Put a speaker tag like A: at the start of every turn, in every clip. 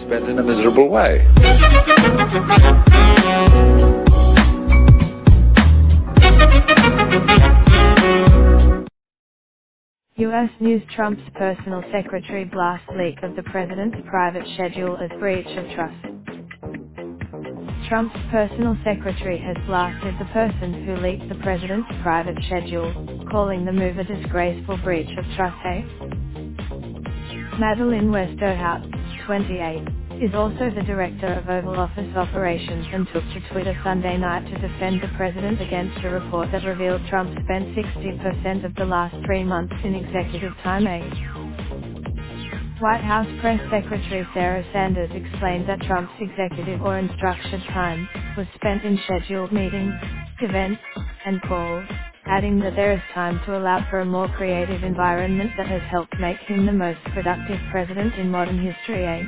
A: spent in a miserable way.
B: U.S. News Trump's personal secretary blasts leak of the president's private schedule as breach of trust. Trump's personal secretary has blasted the person who leaked the president's private schedule, calling the move a disgraceful breach of trust. Eh? Madeleine Westerhout, 28, is also the director of Oval Office operations and took to Twitter Sunday night to defend the president against a report that revealed Trump spent 60% of the last three months in executive time aid. White House Press Secretary Sarah Sanders explained that Trump's executive or unstructured time was spent in scheduled meetings, events, and calls, adding that there is time to allow for a more creative environment that has helped make him the most productive president in modern history. Eh?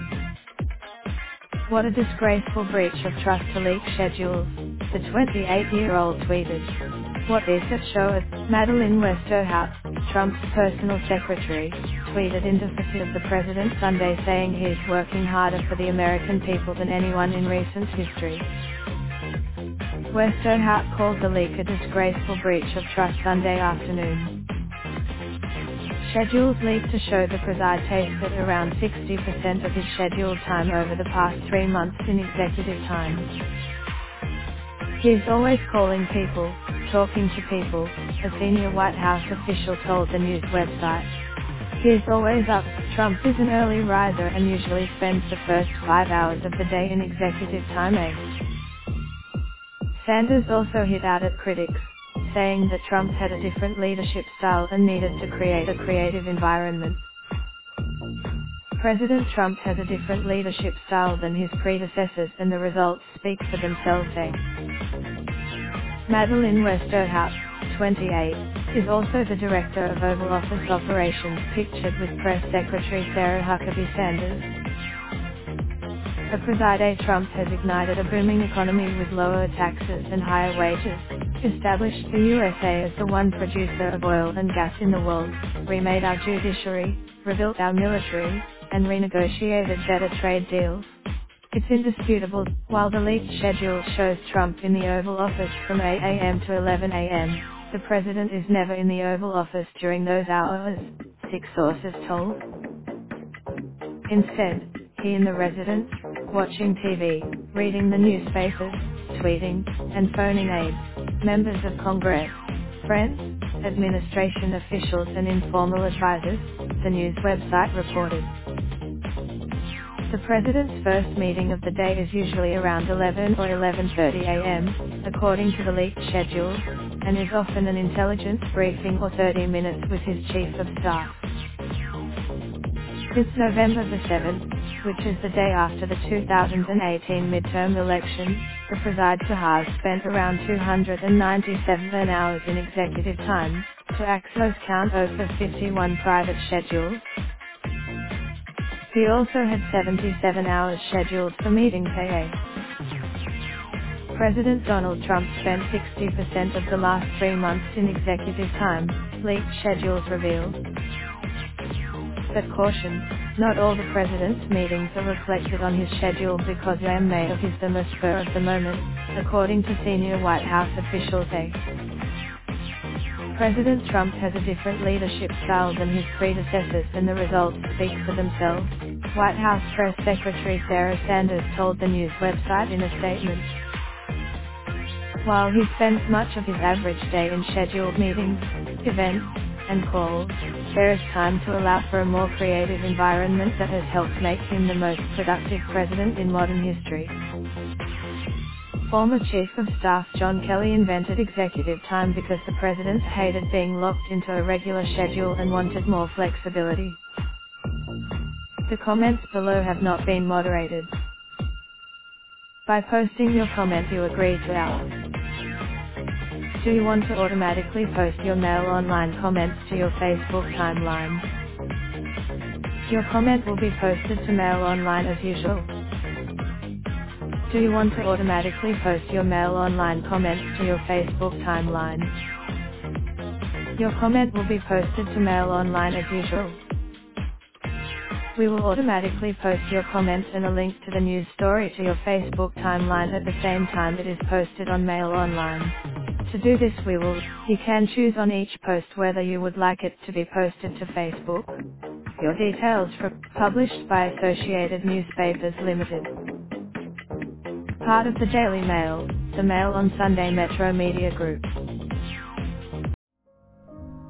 B: What a disgraceful breach of trust to leak schedules, the 28-year-old tweeted. What is it show it? Madeleine Westerhout, Trump's personal secretary, tweeted in defense of the president Sunday saying he is working harder for the American people than anyone in recent history. Westerhout called the leak a disgraceful breach of trust Sunday afternoon. Schedules leaked to show the preside tasted around 60% of his scheduled time over the past three months in executive time. He is always calling people, talking to people, a senior White House official told the news website. He is always up. Trump is an early riser and usually spends the first five hours of the day in executive time. Eh? Sanders also hit out at critics saying that Trump had a different leadership style and needed to create a creative environment. President Trump has a different leadership style than his predecessors and the results speak for themselves. Eh? Madeleine Westerhout, 28, is also the director of Oval Office Operations pictured with Press Secretary Sarah Huckabee Sanders. A preside Trump has ignited a booming economy with lower taxes and higher wages established the USA as the one producer of oil and gas in the world, remade our judiciary, rebuilt our military, and renegotiated better trade deals. It's indisputable, while the leaked schedule shows Trump in the Oval Office from 8 a.m. to 11 a.m., the president is never in the Oval Office during those hours, six sources told. Instead, he and the residence, watching TV, reading the newspapers, tweeting, and phoning aides, members of Congress, friends, administration officials and informal advisors, the news website reported. The president's first meeting of the day is usually around 11 or 11.30 am, according to the leaked schedule, and is often an intelligence briefing or 30 minutes with his chief of staff. Since November the 7th, which is the day after the 2018 midterm election, the preside has spent around 297 hours in executive time, to Axios count over 51 private schedules. He also had 77 hours scheduled for meeting pay. President Donald Trump spent 60% of the last three months in executive time, leaked schedules revealed. But caution, not all the president's meetings are reflected on his schedule because made of his the most spur of the moment, according to senior White House officials. President Trump has a different leadership style than his predecessors and the results speak for themselves, White House Press Secretary Sarah Sanders told the news website in a statement. While he spends much of his average day in scheduled meetings, events, and calls, there is time to allow for a more creative environment that has helped make him the most productive president in modern history. Former Chief of Staff John Kelly invented executive time because the president hated being locked into a regular schedule and wanted more flexibility. The comments below have not been moderated. By posting your comment you agree to ours. Do you want to automatically post your mail online comments to your Facebook timeline? Your comment will be posted to mail online as usual. Do you want to automatically post your mail online comments to your Facebook timeline? Your comment will be posted to mail online as usual. We will automatically post your comments and a link to the news story to your Facebook timeline at the same time it is posted on Mail Online. To do this we will, you can choose on each post whether you would like it to be posted to Facebook. Your details for published by Associated Newspapers Limited. Part of the Daily Mail, the Mail on Sunday Metro Media Group.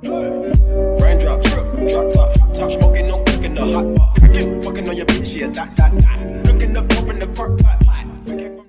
A: Drip, drop top, top smoking, no cooking hot pot. Fucking on your bitch, yeah. Looking up, open the park, pot, pot.